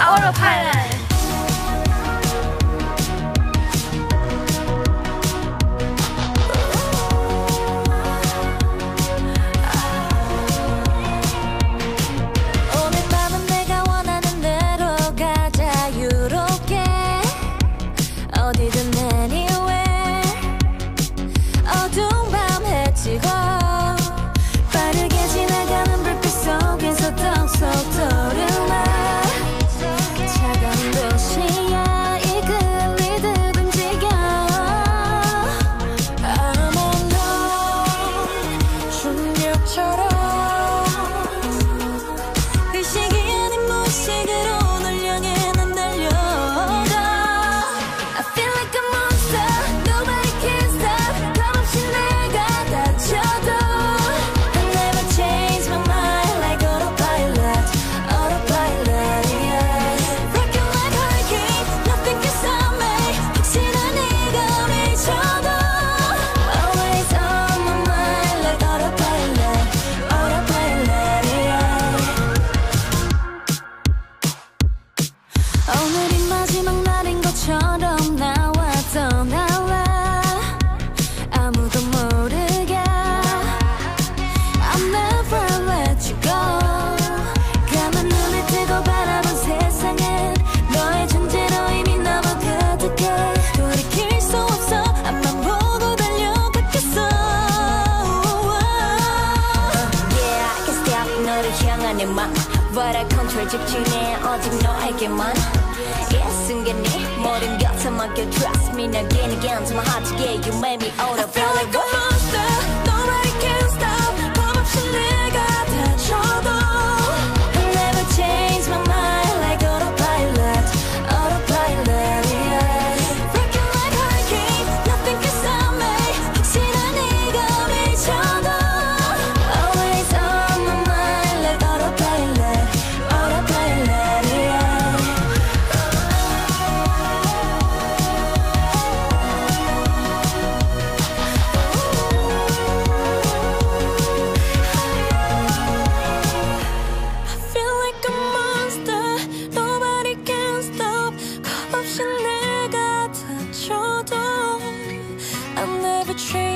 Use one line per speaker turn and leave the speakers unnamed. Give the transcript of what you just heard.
Auto pilot. 빠르게 지나가 는 불빛 속에서 떠서 떠들 면 차가운 레시아 이 클라리드 빔 지겨움.
너를 향한 내맘 But I control 직진해 오직 너에게만. 이순간이 모든 것을 맡겨 Trust me 난 again again to my heart yeah You made me all the
I feel like a tree.